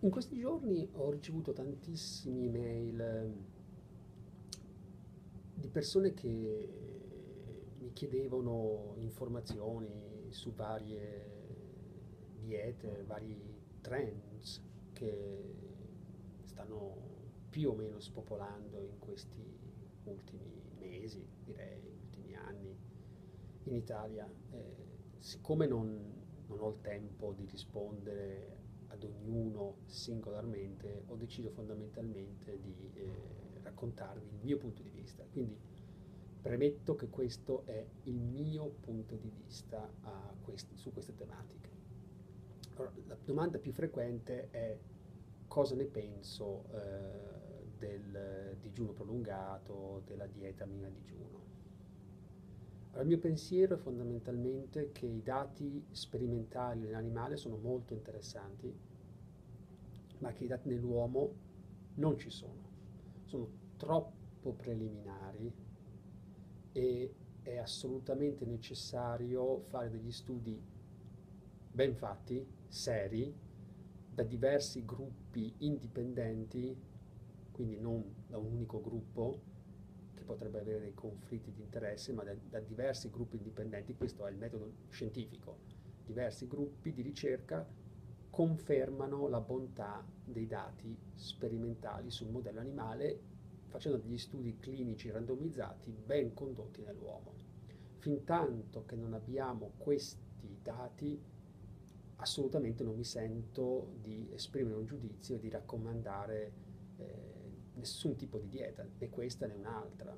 In questi giorni ho ricevuto tantissime email eh, di persone che mi chiedevano informazioni su varie diete, vari trends che stanno più o meno spopolando in questi ultimi mesi, direi, ultimi anni in Italia. Eh, siccome non, non ho il tempo di rispondere ad ognuno singolarmente, ho deciso fondamentalmente di eh, raccontarvi il mio punto di vista. Quindi premetto che questo è il mio punto di vista questi, su queste tematiche. Allora, la domanda più frequente è cosa ne penso eh, del digiuno prolungato, della dieta mia digiuno. Il mio pensiero è fondamentalmente che i dati sperimentali nell'animale sono molto interessanti, ma che i dati nell'uomo non ci sono. Sono troppo preliminari e è assolutamente necessario fare degli studi ben fatti, seri, da diversi gruppi indipendenti, quindi non da un unico gruppo, potrebbe avere dei conflitti di interesse, ma da, da diversi gruppi indipendenti, questo è il metodo scientifico, diversi gruppi di ricerca confermano la bontà dei dati sperimentali sul modello animale facendo degli studi clinici randomizzati ben condotti nell'uomo. Fin tanto che non abbiamo questi dati, assolutamente non mi sento di esprimere un giudizio e di raccomandare eh, nessun tipo di dieta, né questa né un'altra.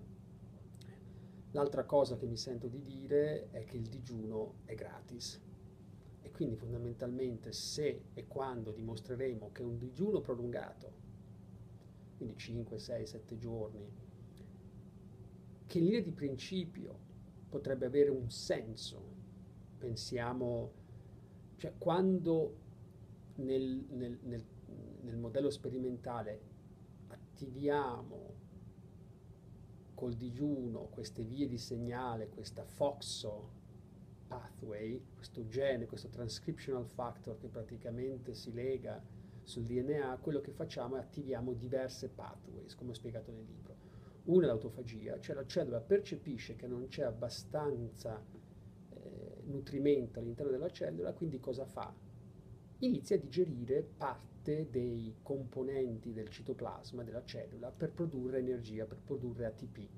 L'altra cosa che mi sento di dire è che il digiuno è gratis e quindi fondamentalmente se e quando dimostreremo che un digiuno prolungato, quindi 5, 6, 7 giorni, che in linea di principio potrebbe avere un senso, pensiamo, cioè quando nel, nel, nel, nel modello sperimentale attiviamo col digiuno queste vie di segnale, questa FOXO pathway, questo gene, questo transcriptional factor che praticamente si lega sul DNA, quello che facciamo è attiviamo diverse pathways, come ho spiegato nel libro. Una è l'autofagia, cioè la cellula percepisce che non c'è abbastanza eh, nutrimento all'interno della cellula, quindi cosa fa? Inizia a digerire parte dei componenti del citoplasma della cellula per produrre energia, per produrre ATP.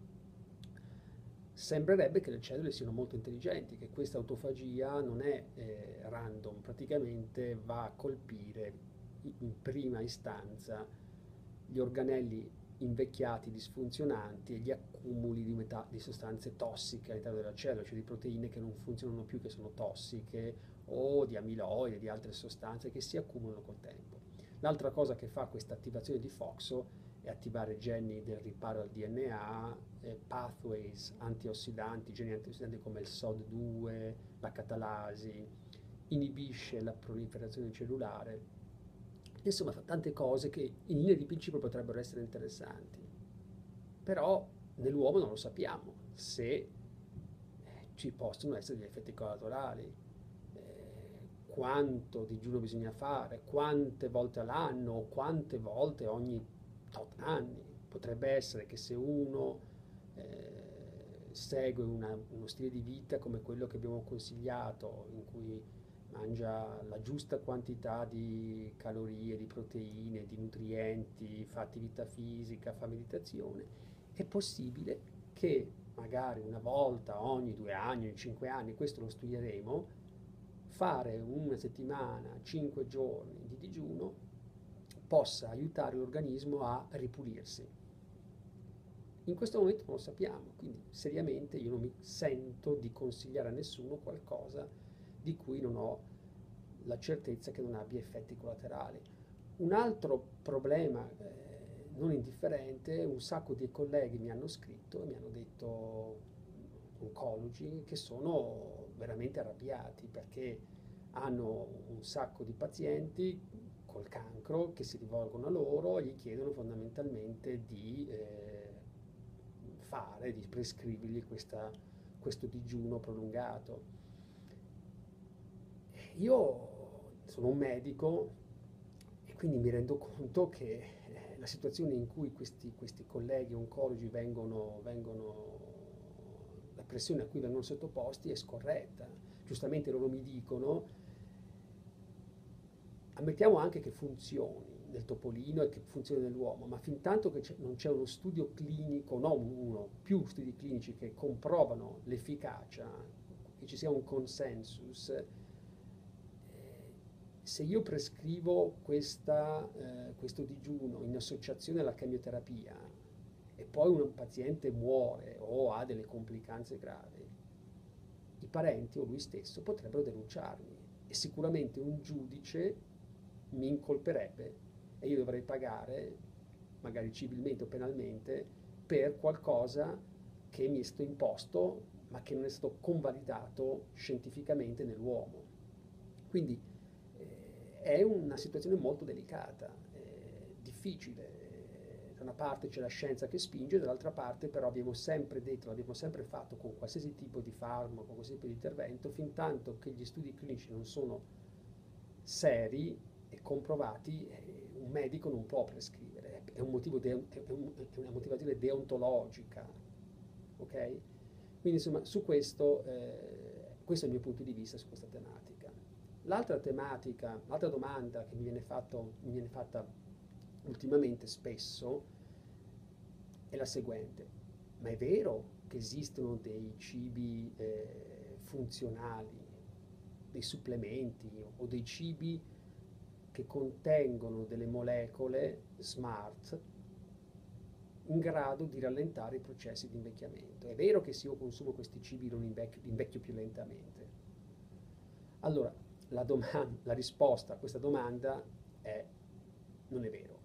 Sembrerebbe che le cellule siano molto intelligenti, che questa autofagia non è eh, random, praticamente va a colpire in prima istanza gli organelli invecchiati, disfunzionanti e gli accumuli di, metà, di sostanze tossiche all'interno della cellula, cioè di proteine che non funzionano più, che sono tossiche, o di amiloide, di altre sostanze che si accumulano col tempo. L'altra cosa che fa questa attivazione di FOXO è attivare geni del riparo al DNA, eh, pathways antiossidanti, geni antiossidanti come il SOD2, la catalasi, inibisce la proliferazione cellulare. Insomma, fa tante cose che in linea di principio potrebbero essere interessanti. Però nell'uomo non lo sappiamo se eh, ci possono essere degli effetti collaterali quanto digiuno bisogna fare, quante volte all'anno, quante volte ogni tot anni. Potrebbe essere che se uno eh, segue una, uno stile di vita come quello che abbiamo consigliato, in cui mangia la giusta quantità di calorie, di proteine, di nutrienti, fa attività fisica, fa meditazione, è possibile che magari una volta ogni due anni, ogni cinque anni, questo lo studieremo, fare una settimana, cinque giorni di digiuno possa aiutare l'organismo a ripulirsi. In questo momento non lo sappiamo, quindi seriamente io non mi sento di consigliare a nessuno qualcosa di cui non ho la certezza che non abbia effetti collaterali. Un altro problema eh, non indifferente, un sacco di colleghi mi hanno scritto e mi hanno detto oncologi che sono veramente arrabbiati perché hanno un sacco di pazienti col cancro che si rivolgono a loro e gli chiedono fondamentalmente di eh, fare, di prescrivergli questa, questo digiuno prolungato. Io sono un medico e quindi mi rendo conto che eh, la situazione in cui questi, questi colleghi oncologi vengono, vengono, pressione a cui vengono sottoposti è scorretta. Giustamente loro mi dicono, ammettiamo anche che funzioni nel topolino e che funzioni nell'uomo, ma fin tanto che non c'è uno studio clinico, non uno, più studi clinici che comprovano l'efficacia, che ci sia un consensus, se io prescrivo questa, eh, questo digiuno in associazione alla chemioterapia e poi un paziente muore o ha delle complicanze gravi, i parenti o lui stesso potrebbero denunciarmi e sicuramente un giudice mi incolperebbe e io dovrei pagare, magari civilmente o penalmente, per qualcosa che mi è stato imposto ma che non è stato convalidato scientificamente nell'uomo. Quindi è una situazione molto delicata, difficile. Da una parte c'è la scienza che spinge, dall'altra parte però abbiamo sempre detto, l'abbiamo sempre fatto con qualsiasi tipo di farmaco, qualsiasi tipo di intervento, fin tanto che gli studi clinici non sono seri e comprovati, eh, un medico non può prescrivere, è, un de- è, un, è una motivazione deontologica. Okay? Quindi insomma su questo, eh, questo è il mio punto di vista su questa tematica. L'altra tematica, l'altra domanda che mi viene, fatto, mi viene fatta ultimamente spesso è la seguente. Ma è vero che esistono dei cibi eh, funzionali, dei supplementi o dei cibi che contengono delle molecole smart in grado di rallentare i processi di invecchiamento. È vero che se io consumo questi cibi non invecchio, invecchio più lentamente. Allora, la, domanda, la risposta a questa domanda è non è vero.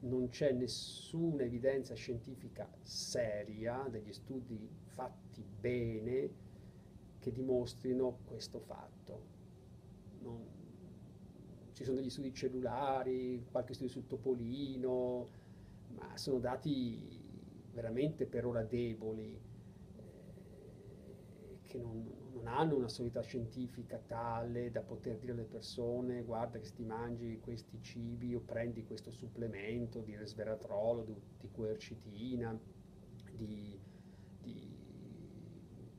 Non c'è nessuna evidenza scientifica seria, degli studi fatti bene, che dimostrino questo fatto. Non, ci sono degli studi cellulari, qualche studio sul topolino, ma sono dati veramente per ora deboli, eh, che non hanno una solidità scientifica tale da poter dire alle persone guarda che se ti mangi questi cibi o prendi questo supplemento di resveratrolo, di, di quercitina, di, di,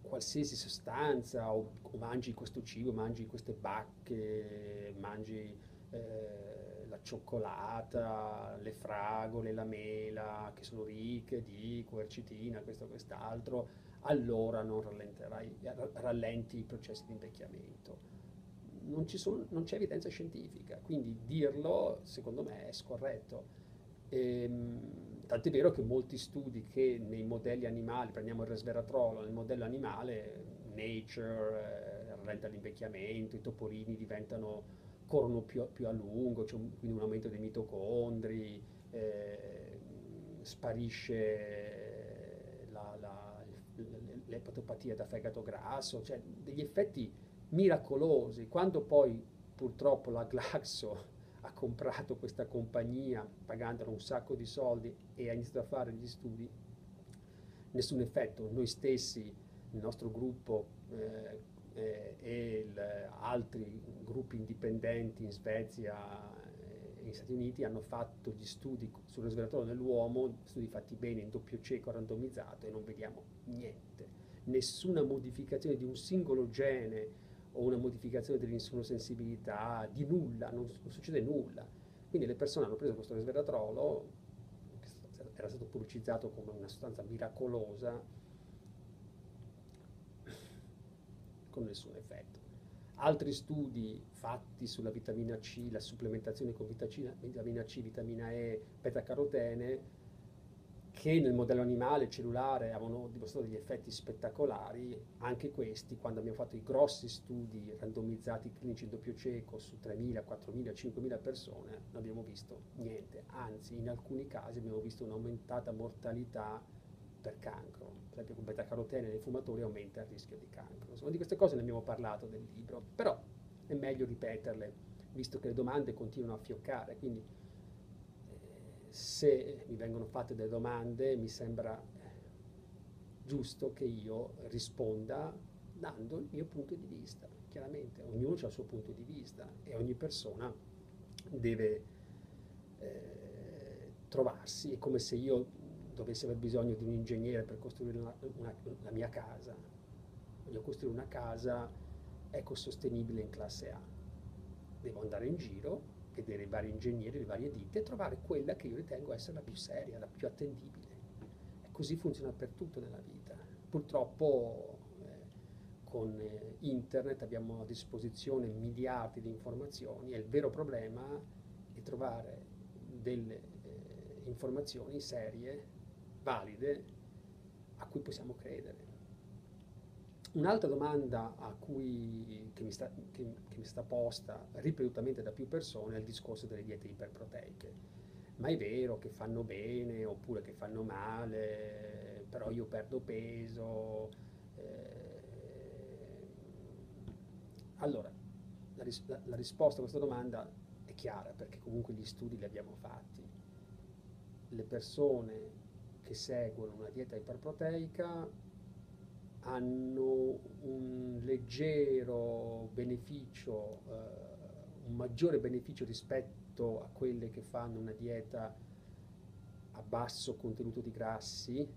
qualsiasi sostanza o, o, mangi questo cibo, mangi queste bacche, mangi eh, la cioccolata, le fragole, la mela che sono ricche di quercitina, questo quest'altro allora non rallenti i processi di invecchiamento. Non, sono, non, c'è evidenza scientifica, quindi dirlo secondo me è scorretto. Ehm, tant'è vero che molti studi che nei modelli animali, prendiamo il resveratrolo, nel modello animale Nature eh, rallenta l'invecchiamento, i topolini diventano, corrono più, più a lungo, c'è un, quindi un aumento dei mitocondri, eh, sparisce l'epatopatia da fegato grasso, cioè degli effetti miracolosi. Quando poi purtroppo la Glaxo ha comprato questa compagnia pagandolo un sacco di soldi e ha iniziato a fare gli studi, nessun effetto. Noi stessi, il nostro gruppo eh, eh, e il, altri gruppi indipendenti in Svezia e negli Stati Uniti hanno fatto gli studi sul risvelatore dell'uomo, studi fatti bene in doppio cieco randomizzato e non vediamo niente nessuna modificazione di un singolo gene o una modificazione dell'insulosensibilità, di nulla, non, non, succede nulla. Quindi le persone hanno preso questo resveratrolo, che era stato pubblicizzato come una sostanza miracolosa, con nessun effetto. Altri studi fatti sulla vitamina C, la supplementazione con vitamina C, vitamina E, beta-carotene, che nel modello animale cellulare avevano dimostrato degli effetti spettacolari, anche questi, quando abbiamo fatto i grossi studi randomizzati clinici in doppio cieco su 3.000, 4.000, 5.000 persone, non abbiamo visto niente, anzi in alcuni casi abbiamo visto un'aumentata mortalità per cancro, per esempio con beta-carotene nei fumatori aumenta il rischio di cancro. Insomma di queste cose ne abbiamo parlato nel libro, però è meglio ripeterle, visto che le domande continuano a fioccare, quindi se mi vengono fatte delle domande mi sembra giusto che io risponda dando il mio punto di vista. Chiaramente ognuno ha il suo punto di vista e ogni persona deve eh, trovarsi. È come se io dovessi aver bisogno di un ingegnere per costruire una, una, la mia casa. Voglio costruire una casa ecosostenibile in classe A. Devo andare in giro, vedere i vari ingegneri, le varie ditte e trovare quella che io ritengo essere la più seria, la più attendibile. E così funziona per tutto nella vita. Purtroppo con eh, internet abbiamo a disposizione miliardi di informazioni e il vero problema è trovare delle eh, informazioni serie, valide, a cui possiamo credere. Un'altra domanda cui, che, mi sta, che, che, mi sta, posta ripetutamente da più persone è il discorso delle diete iperproteiche. Ma è vero che fanno bene oppure che fanno male, però io perdo peso, Allora, la, ris- la, la risposta a questa domanda è chiara perché comunque gli studi li abbiamo fatti. Le persone che seguono una dieta iperproteica hanno un leggero beneficio, eh, un maggiore beneficio rispetto a quelle che fanno una dieta a basso contenuto di grassi,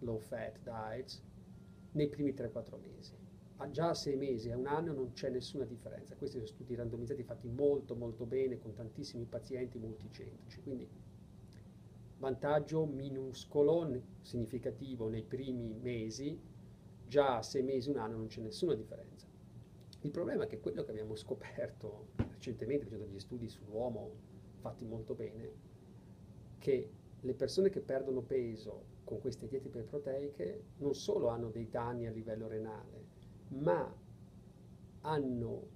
low fat diets, nei primi 3-4 mesi a già a sei mesi, a un anno non c'è nessuna differenza. Questi sono studi randomizzati fatti molto molto bene con tantissimi pazienti multicentrici. Quindi vantaggio minuscolo, significativo nei primi mesi, già sei mesi, un anno non c'è nessuna differenza. Il problema è che quello che abbiamo scoperto recentemente facendo degli studi sull'uomo fatti molto bene, che le persone che perdono peso con queste diete iperproteiche non solo hanno dei danni a livello renale, ma hanno,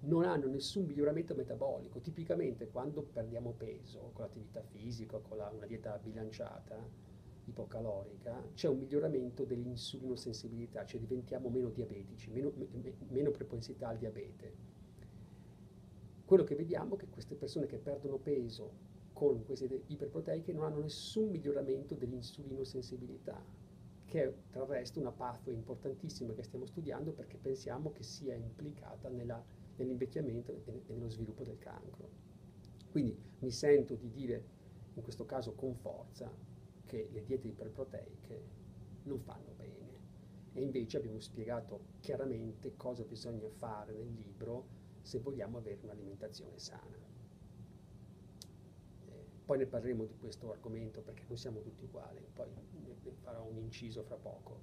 non hanno nessun miglioramento metabolico. Tipicamente quando perdiamo peso con l'attività fisica, con la, una dieta bilanciata, ipocalorica, c'è un miglioramento dell'insulinosensibilità, cioè diventiamo meno diabetici, meno, me, meno propensità al diabete. Quello che vediamo è che queste persone che perdono peso con queste iperproteiche non hanno nessun miglioramento dell'insulinosensibilità, che è tra il resto una pathway importantissima che stiamo studiando perché pensiamo che sia implicata nella, nell'invecchiamento e nello sviluppo del cancro. Quindi mi sento di dire, in questo caso con forza, che le diete iperproteiche non fanno bene. E invece abbiamo spiegato chiaramente cosa bisogna fare nel libro se vogliamo avere un'alimentazione sana. Poi ne parleremo di questo argomento perché non siamo tutti uguali, poi ne farò un inciso fra poco.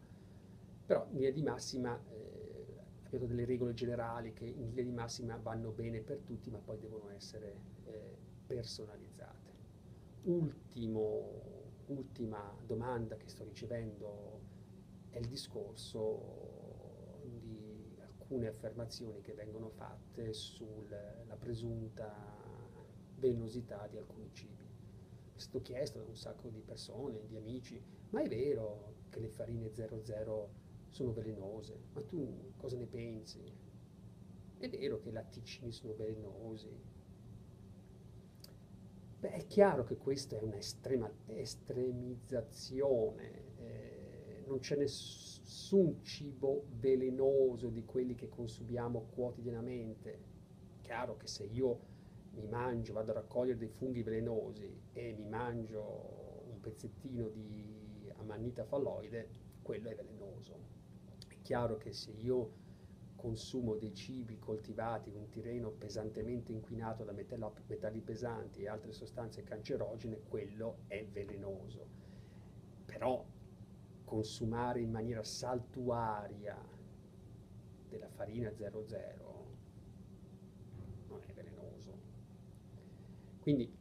Però in linea di massima eh, abbiamo delle regole generali che in linea di massima vanno bene per tutti, ma poi devono essere eh, personalizzate. Ultimo, ultima domanda che sto ricevendo è il discorso di alcune affermazioni che vengono fatte sulla presunta velenosità di alcuni cibi è stato chiesto da un sacco di persone, di amici, ma è vero che le farine 00 sono velenose? Ma tu cosa ne pensi? È vero che i latticini sono velenosi? Beh, è chiaro che questa è un'estrema estremizzazione, eh, non c'è nessun cibo velenoso di quelli che consumiamo quotidianamente. Chiaro che se io mi mangio, vado a raccogliere dei funghi velenosi e mi mangio un pezzettino di amannita falloide, quello è velenoso. È chiaro che se io consumo dei cibi coltivati un terreno pesantemente inquinato da metalli pesanti e altre sostanze cancerogene, quello è velenoso. Però consumare in maniera saltuaria della farina 00 Quindi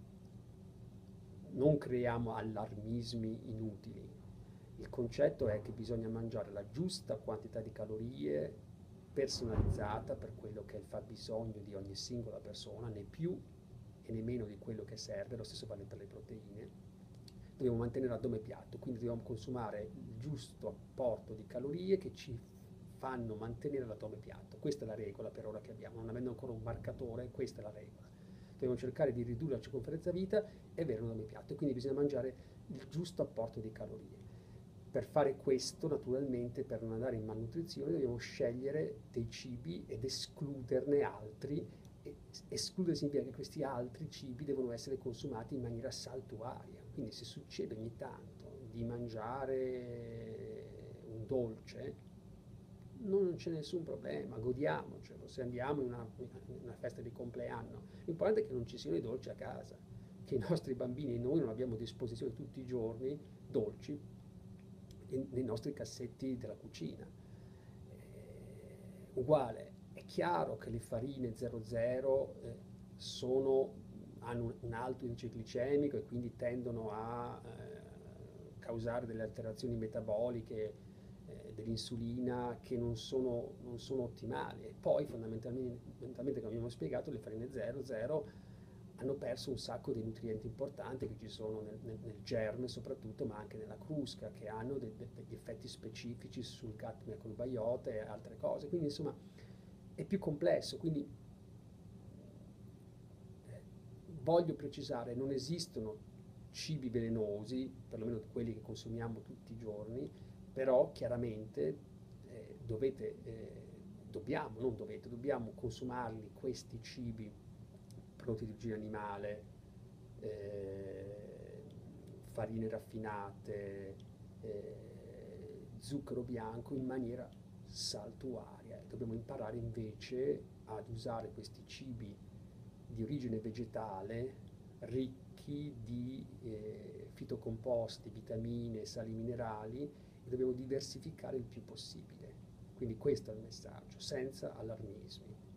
non creiamo allarmismi inutili. Il concetto è che bisogna mangiare la giusta quantità di calorie personalizzata per quello che è il fabbisogno di ogni singola persona, né più e né meno di quello che serve, lo stesso vale per le proteine. Dobbiamo mantenere l'addome piatto, quindi dobbiamo consumare il giusto apporto di calorie che ci fanno mantenere l'addome piatto. Questa è la regola per ora che abbiamo, non avendo ancora un marcatore, questa è la regola dobbiamo cercare di ridurre la circonferenza vita e avere un nome piatto, quindi bisogna mangiare il giusto apporto di calorie. Per fare questo, naturalmente, per non andare in malnutrizione, dobbiamo scegliere dei cibi ed escluderne altri escludere significa che questi altri cibi devono essere consumati in maniera saltuaria. Quindi se succede ogni tanto di mangiare un dolce, non c'è nessun problema, godiamocelo, se andiamo in una, in una, festa di compleanno. L'importante è che non ci siano i dolci a casa, che i nostri bambini e noi non abbiamo a disposizione tutti i giorni dolci nei nostri cassetti della cucina. Eh, uguale, è chiaro che le farine 00 eh, sono, hanno un alto indice glicemico e quindi tendono a eh, causare delle alterazioni metaboliche eh, dell'insulina che non sono, non sono, ottimali. E poi fondamentalmente, fondamentalmente, come abbiamo spiegato, le farine 00 hanno perso un sacco di nutrienti importanti che ci sono nel, nel, nel germe soprattutto, ma anche nella crusca, che hanno de, de, degli effetti specifici sul gut microbiota e altre cose. Quindi insomma è più complesso. Quindi eh, voglio precisare, non esistono cibi velenosi, perlomeno quelli che consumiamo tutti i giorni, però chiaramente eh, dovete, eh, dobbiamo, non dovete, dobbiamo consumarli questi cibi prodotti di origine animale, eh, farine raffinate, eh, zucchero bianco in maniera saltuaria. Dobbiamo imparare invece ad usare questi cibi di origine vegetale ricchi di eh, fitocomposti, vitamine, sali minerali e dobbiamo diversificare il più possibile. Quindi questo è il messaggio, senza allarmismi.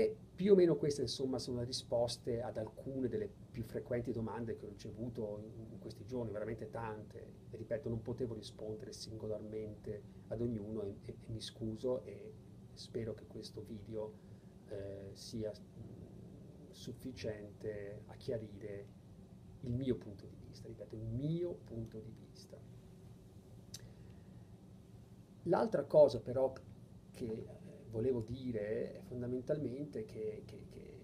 E più o meno queste insomma sono le risposte ad alcune delle più frequenti domande che ho ricevuto in, in questi giorni, veramente tante. E ripeto, non potevo rispondere singolarmente ad ognuno e, e, e mi scuso e spero che questo video eh, sia mh, sufficiente a chiarire il mio punto di vista, ripeto, il mio punto di vista. L'altra cosa però che volevo dire fondamentalmente che, che, che,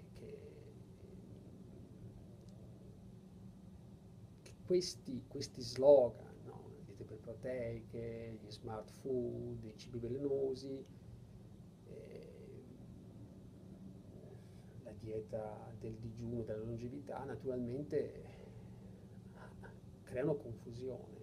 che questi, questi, slogan, no? le diete proteiche, gli smart food, i cibi velenosi, eh, la dieta del digiuno, della longevità, naturalmente creano confusione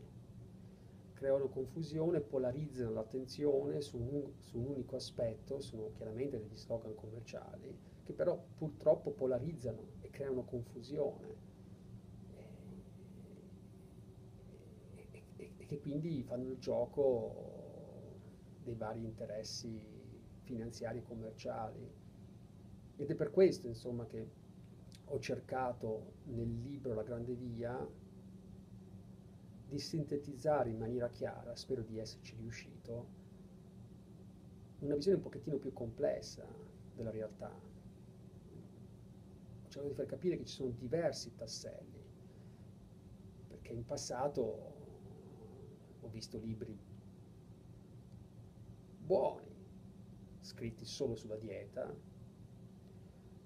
creano confusione, polarizzano l'attenzione su un, su un, unico aspetto, sono chiaramente degli slogan commerciali, che però purtroppo polarizzano e creano confusione che quindi fanno il gioco dei vari interessi finanziari e commerciali. Ed è per questo, insomma, che ho cercato nel libro La Grande Via di sintetizzare in maniera chiara, spero di esserci riuscito, una visione un pochettino più complessa della realtà. Ho cercato di far capire che ci sono diversi tasselli, perché in passato ho visto libri buoni, scritti solo sulla dieta,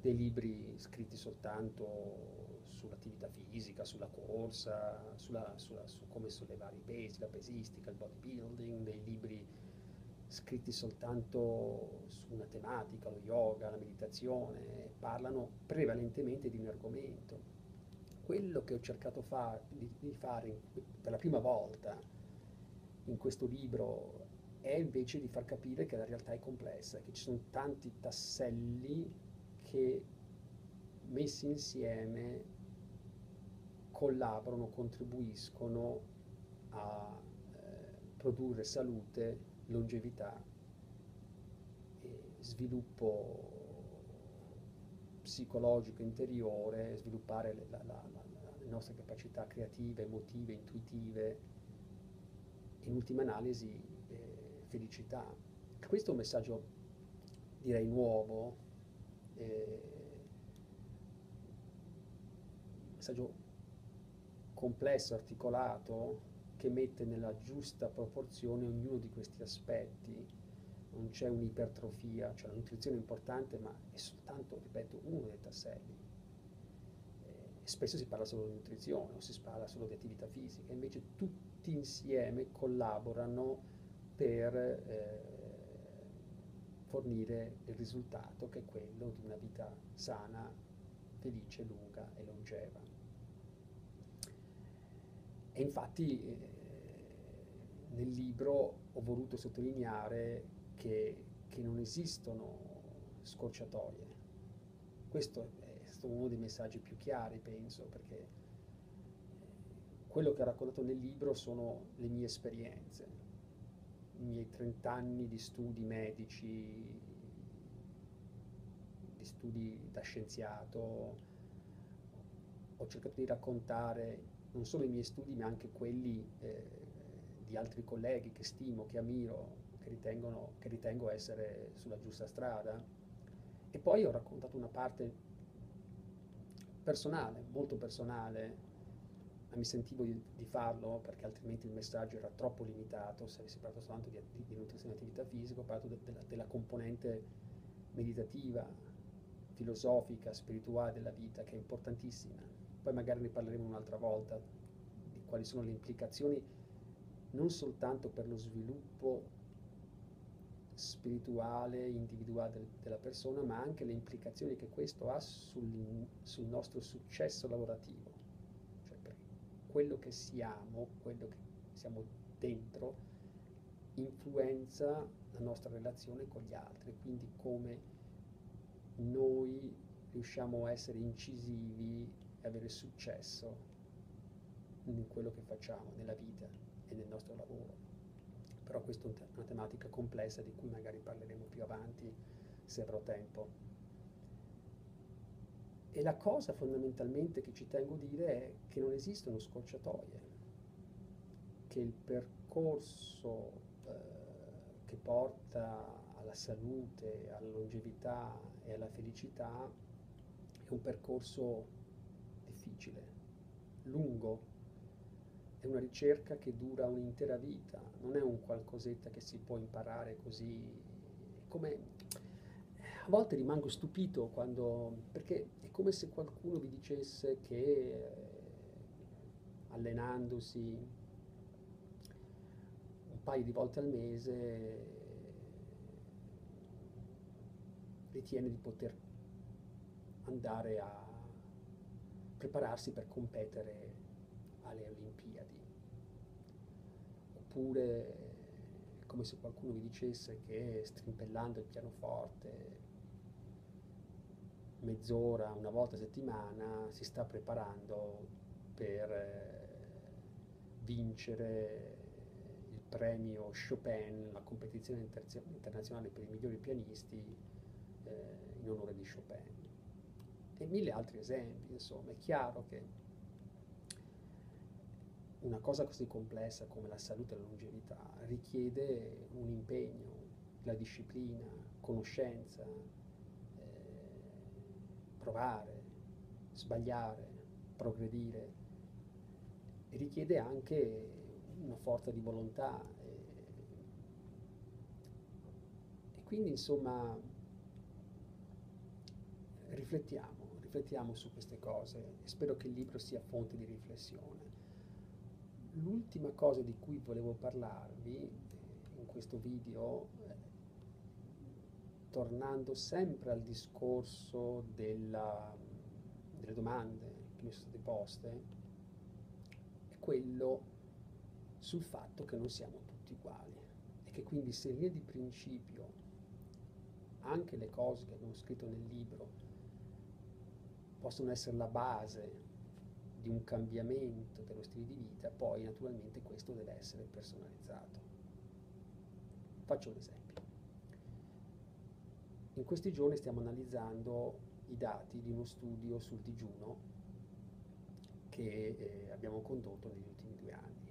dei libri scritti soltanto sull'attività fisica, sulla corsa, sulla, sulla, su come sollevare i pesi, la pesistica, il bodybuilding, dei libri scritti soltanto su una tematica, lo yoga, la meditazione, parlano prevalentemente di un argomento. Quello che ho cercato fa, di, di fare in, per la prima volta in questo libro è invece di far capire che la realtà è complessa, che ci sono tanti tasselli che messi insieme collaborano, contribuiscono a eh, produrre salute, longevità e sviluppo psicologico interiore, sviluppare la, la, la, le nostre capacità creative, emotive, intuitive e in ultima analisi eh, felicità. Questo è un messaggio direi nuovo, eh, messaggio complesso, articolato, che mette nella giusta proporzione ognuno di questi aspetti. Non c'è un'ipertrofia, cioè la nutrizione è importante, ma è soltanto, ripeto, uno dei tasselli. Eh, spesso si parla solo di nutrizione o si parla solo di attività fisica, invece tutti insieme collaborano per eh, fornire il risultato che è quello di una vita sana, felice, lunga e longeva. E infatti eh, nel libro ho voluto sottolineare che, che non esistono scorciatoie. Questo è stato uno dei messaggi più chiari, penso, perché quello che ho raccontato nel libro sono le mie esperienze, i miei 30 anni di studi medici, di studi da scienziato. Ho cercato di raccontare non solo i miei studi, ma anche quelli eh, di altri colleghi che stimo, che ammiro, che, che ritengo essere sulla giusta strada. E poi ho raccontato una parte personale, molto personale, ma mi sentivo di, di, farlo perché altrimenti il messaggio era troppo limitato, se avessi parlato soltanto di, di, nutrizione e attività fisica, ho parlato de, della, della componente meditativa, filosofica, spirituale della vita, che è importantissima. Poi magari ne parleremo un'altra volta di quali sono le implicazioni non soltanto per lo sviluppo spirituale, individuale del, della persona, ma anche le implicazioni che questo ha sul, sul nostro successo lavorativo, cioè per quello che siamo, quello che siamo dentro, influenza la nostra relazione con gli altri, quindi come noi riusciamo a essere incisivi avere successo in quello che facciamo nella vita e nel nostro lavoro però questa è una tematica complessa di cui magari parleremo più avanti se avrò tempo. E la cosa fondamentalmente che ci tengo a dire è che non esistono scorciatoie, che il percorso eh, che porta alla salute, alla longevità e alla felicità è un percorso difficile, lungo, è una ricerca che dura un'intera vita, non è un qualcosetta che si può imparare così. Come, a volte rimango stupito quando, perché è come se qualcuno vi dicesse che eh, allenandosi un paio di volte al mese ritiene di poter andare a prepararsi per competere alle Olimpiadi. Oppure è come se qualcuno vi dicesse che strimpellando il pianoforte mezz'ora, una volta a settimana si sta preparando per eh, vincere il premio Chopin, la competizione inter- internazionale per i migliori pianisti eh, in onore di Chopin. E mille altri esempi, insomma, è chiaro che una cosa così complessa come la salute e la longevità richiede un impegno, la disciplina, conoscenza, eh, provare, sbagliare, progredire, e richiede anche una forza di volontà. E, e quindi insomma riflettiamo, riflettiamo su queste cose e spero che il libro sia fonte di riflessione. L'ultima cosa di cui volevo parlarvi in questo video, eh, tornando sempre al discorso della, delle domande che mi sono state poste, è quello sul fatto che non siamo tutti uguali e che quindi se in linea di principio anche le cose che abbiamo scritto nel libro possono essere la base di un cambiamento dello stile di vita, poi naturalmente questo deve essere personalizzato. Faccio un esempio. In questi giorni stiamo analizzando i dati di uno studio sul digiuno che eh, abbiamo condotto negli ultimi due anni.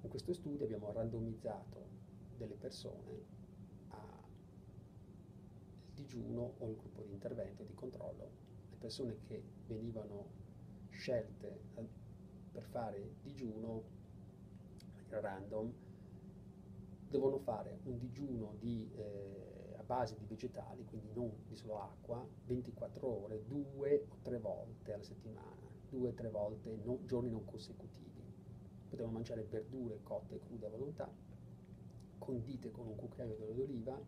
In questo studio abbiamo randomizzato delle persone al digiuno o il gruppo di intervento di controllo, persone che venivano scelte eh, per fare digiuno random devono fare un digiuno di, eh, a base di vegetali, quindi non di solo acqua, 24 ore, due o tre volte alla settimana, due o tre volte, no, giorni non consecutivi. Potevano mangiare verdure cotte e crude a volontà, condite con un cucchiaio d'olio d'oliva,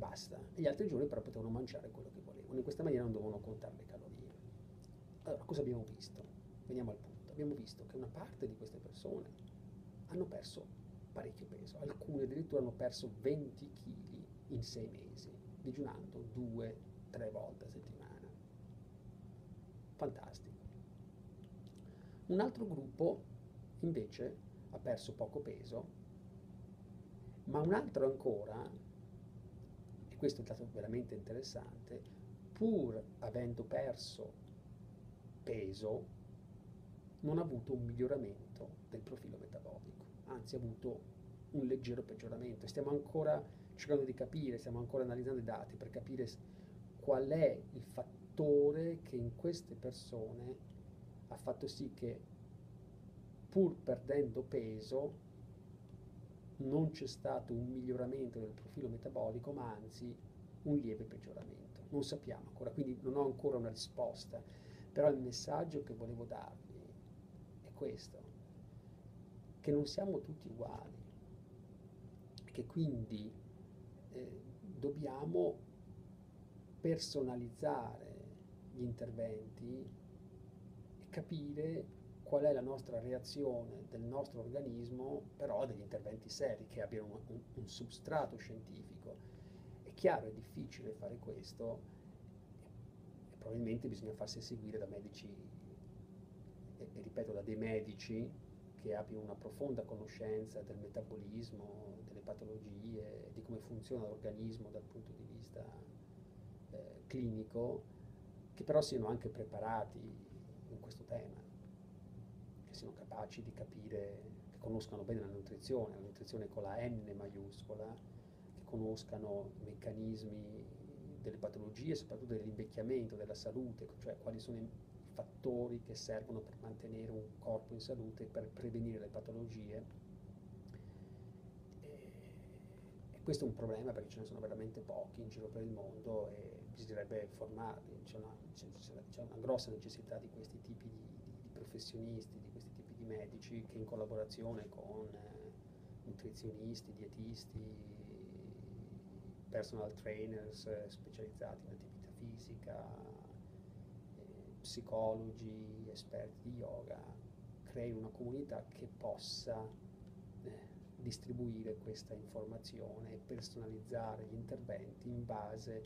basta. E gli altri giorni però potevano mangiare quello che volevano. In questa maniera non dovevano contare le calorie. Allora, cosa abbiamo visto? Veniamo al punto. Abbiamo visto che una parte di queste persone hanno perso parecchio peso, alcune addirittura hanno perso 20 kg in sei mesi, digiunando due, tre volte a settimana. Fantastico. Un altro gruppo invece ha perso poco peso, ma un altro ancora, questo è stato veramente interessante, pur avendo perso peso, non ha avuto un miglioramento del profilo metabolico, anzi ha avuto un leggero peggioramento. Stiamo ancora cercando di capire, stiamo ancora analizzando i dati per capire qual è il fattore che in queste persone ha fatto sì che pur perdendo peso non c'è stato un miglioramento del profilo metabolico, ma anzi un lieve peggioramento. Non sappiamo ancora, quindi non ho ancora una risposta, però il messaggio che volevo darvi è questo, che non siamo tutti uguali, che quindi eh, dobbiamo personalizzare gli interventi e capire qual è la nostra reazione del nostro organismo, però degli interventi seri che abbiano un, un substrato scientifico. È chiaro, è difficile fare questo e probabilmente bisogna farsi seguire da medici, e, e ripeto, da dei medici che abbiano una profonda conoscenza del metabolismo, delle patologie, di come funziona l'organismo dal punto di vista eh, clinico, che però siano anche preparati in questo tema siano capaci di capire, che conoscano bene la nutrizione, la nutrizione con la N maiuscola, che conoscano i meccanismi delle patologie, soprattutto dell'invecchiamento, della salute, cioè quali sono i fattori che servono per mantenere un corpo in salute, per prevenire le patologie. Questo è un problema perché ce ne sono veramente pochi in giro per il mondo e bisognerebbe formarli, c'è una, c'è, c'è una grossa necessità di questi tipi di, di professionisti, di medici che in collaborazione con eh, nutrizionisti, dietisti, personal trainers eh, specializzati in attività fisica, eh, psicologi, esperti di yoga, crei una comunità che possa distribuire questa informazione e personalizzare gli interventi in base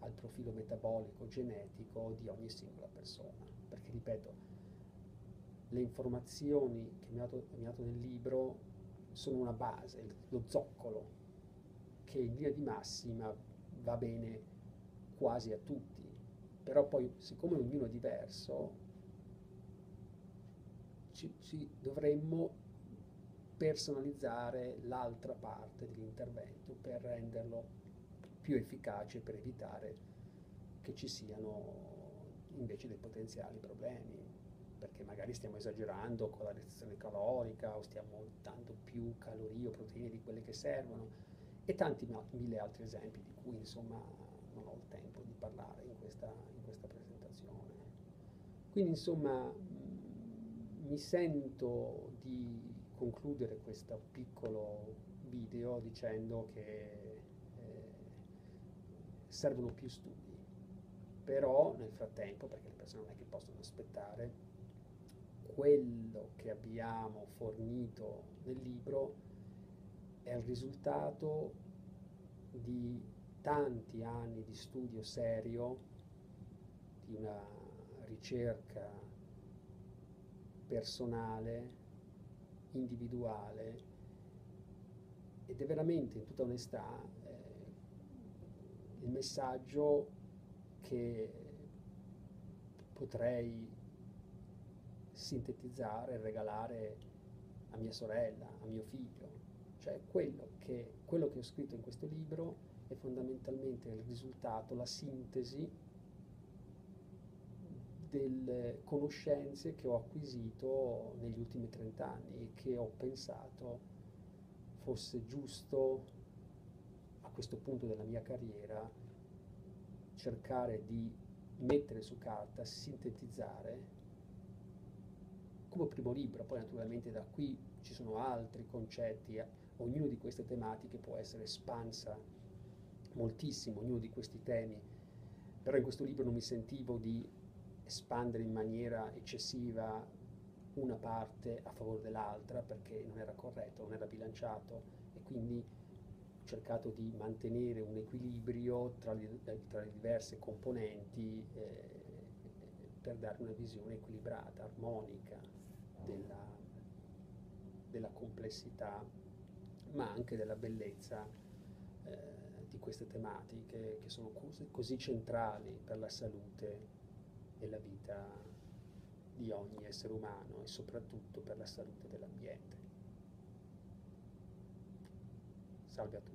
al profilo metabolico genetico di ogni singola persona. Perché, ripeto, le informazioni che mi ha dato, mi ha dato nel libro sono una base, lo zoccolo, che in linea di massima va bene quasi a tutti, però poi siccome ognuno è diverso, ci, ci dovremmo personalizzare l'altra parte dell'intervento per renderlo più efficace, per evitare che ci siano invece dei potenziali problemi perché magari stiamo esagerando con la restrizione calorica o stiamo dando più calorie o proteine di quelle che servono e tanti mille altri esempi di cui insomma non ho il tempo di parlare in questa, in questa presentazione. Quindi insomma mi sento di concludere questo piccolo video dicendo che eh, servono più studi, però nel frattempo, perché le persone non è che possono aspettare, quello che abbiamo fornito nel libro è il risultato di tanti anni di studio serio, di una ricerca personale, individuale ed è veramente in tutta onestà eh, il messaggio che potrei sintetizzare regalare a mia sorella, a mio figlio. Cioè quello che, quello che ho scritto in questo libro è fondamentalmente il risultato, la sintesi delle conoscenze che ho acquisito negli ultimi 30 anni e che ho pensato fosse giusto a questo punto della mia carriera cercare di mettere su carta, sintetizzare come primo libro, poi naturalmente da qui ci sono altri concetti, eh. ognuna di queste tematiche può essere espansa moltissimo ognuno di questi temi, però in questo libro non mi sentivo di espandere in maniera eccessiva una parte a favore dell'altra perché non era corretto, non era bilanciato. E quindi ho cercato di mantenere un equilibrio tra le, tra le diverse componenti eh, per dare una visione equilibrata, armonica della, della complessità, ma anche della bellezza eh, di queste tematiche che sono così, così centrali per la salute e la vita di ogni essere umano e soprattutto per la salute dell'ambiente. Salve a tutti.